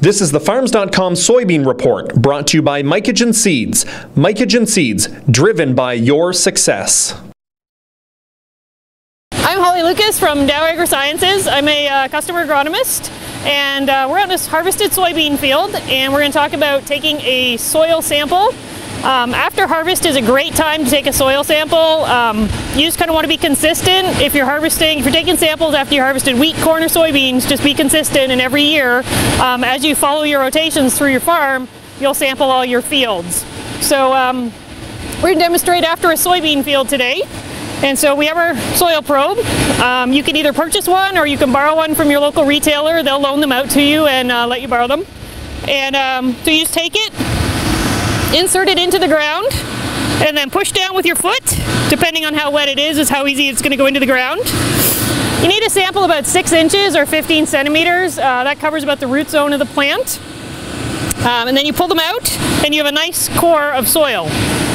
This is the Farms.com soybean report brought to you by Mycogen Seeds. Mycogen Seeds, driven by your success. I'm Holly Loucas from Dow AgroSciences. I'm a uh, customer agronomist and uh, we're on this harvested soybean field and we're going to talk about taking a soil sample um, after harvest is a great time to take a soil sample. Um, you just kind of want to be consistent. If you're harvesting, if you're taking samples after you harvested wheat, corn, or soybeans, just be consistent and every year, um, as you follow your rotations through your farm, you'll sample all your fields. So um, we're going to demonstrate after a soybean field today. And so we have our soil probe. Um, you can either purchase one or you can borrow one from your local retailer. They'll loan them out to you and uh, let you borrow them. And um, so you just take it, insert it into the ground and then push down with your foot. Depending on how wet it is, is how easy it's going to go into the ground. You need a sample about 6 inches or 15 centimeters. Uh, that covers about the root zone of the plant. Um, and then you pull them out and you have a nice core of soil.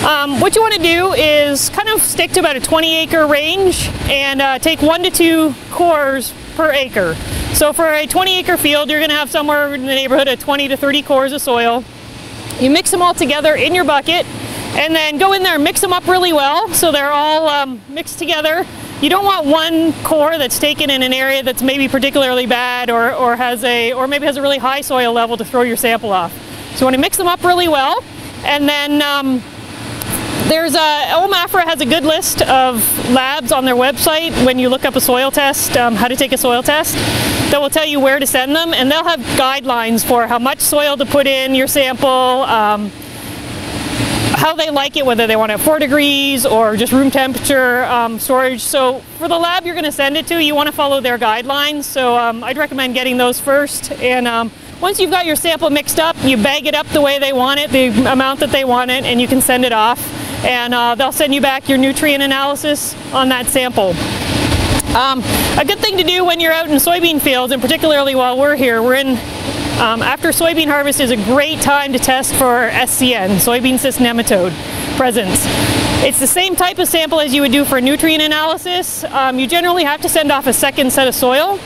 Um, what you want to do is kind of stick to about a 20 acre range and uh, take one to two cores per acre. So for a 20 acre field, you're going to have somewhere in the neighborhood of 20 to 30 cores of soil. You mix them all together in your bucket and then go in there and mix them up really well so they're all um, mixed together. You don't want one core that's taken in an area that's maybe particularly bad or, or has a or maybe has a really high soil level to throw your sample off. So you want to mix them up really well and then um, there's a, OMAFRA has a good list of labs on their website when you look up a soil test, um, how to take a soil test that will tell you where to send them and they'll have guidelines for how much soil to put in your sample, um, how they like it, whether they want it at 4 degrees or just room temperature um, storage. So for the lab you're going to send it to, you want to follow their guidelines. So um, I'd recommend getting those first. And um, once you've got your sample mixed up, you bag it up the way they want it, the amount that they want it, and you can send it off. And uh, they'll send you back your nutrient analysis on that sample. Um, a good thing to do when you're out in soybean fields, and particularly while we're here, we're in um, after soybean harvest is a great time to test for SCN, soybean cyst nematode presence. It's the same type of sample as you would do for nutrient analysis. Um, you generally have to send off a second set of soil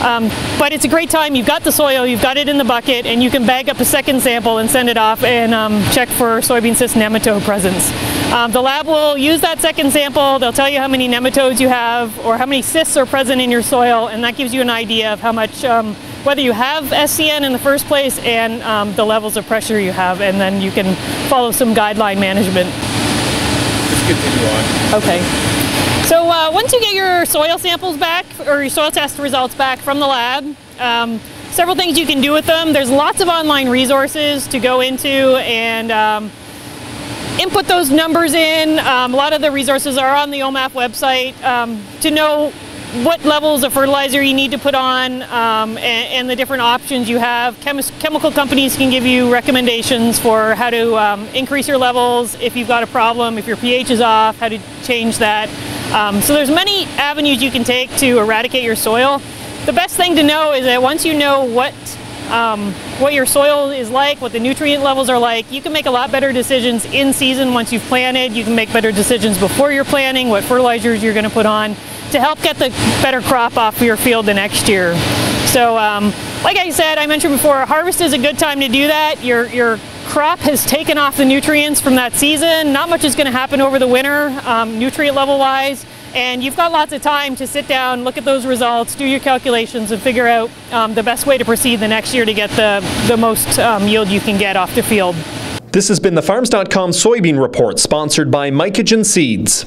um, but it's a great time. You've got the soil, you've got it in the bucket, and you can bag up a second sample and send it off and um, check for soybean cyst nematode presence. Um, the lab will use that second sample. They'll tell you how many nematodes you have or how many cysts are present in your soil, and that gives you an idea of how much, um, whether you have SCN in the first place and um, the levels of pressure you have, and then you can follow some guideline management. Just continue on. Okay. So uh, once you get your soil samples back or your soil test results back from the lab, um, several things you can do with them. There's lots of online resources to go into and um, input those numbers in. Um, a lot of the resources are on the OMAF website um, to know what levels of fertilizer you need to put on um, and, and, the different options you have. Chemical companies can give you recommendations for how to um, increase your levels if you've got a problem, if your pH is off, how to change that. Um, so there's many avenues you can take to eradicate your soil. The best thing to know is that once you know what um, what your soil is like, what the nutrient levels are like, you can make a lot better decisions in season once you've planted. You can make better decisions before you're planting, what fertilizers you're going to put on to help get the better crop off your field the next year. So um, like I said, I mentioned before, harvest is a good time to do that. Your, your crop has taken off the nutrients from that season. Not much is going to happen over the winter, um, nutrient level wise. And you've got lots of time to sit down, look at those results, do your calculations, and figure out um, the best way to proceed the next year to get the, the most um, yield you can get off the field. This has been the Farms.com Soybean Report, sponsored by Mycogen Seeds.